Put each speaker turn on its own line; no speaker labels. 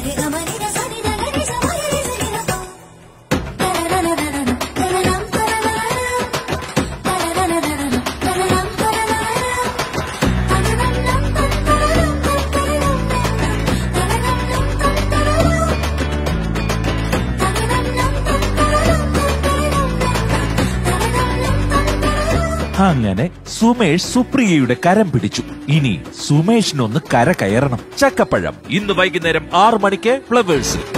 మరిగమని അങ്ങനെ സുമേഷ് സുപ്രിയയുടെ കരം പിടിച്ചു. ഇനി സുമേഷിനൊന്ന് കര കയറണം. ചക്കപ്പഴം. ഇന്ന് വൈകുന്നേരം ആറു മണിക്ക് ഫ്ലവേഴ്സ്.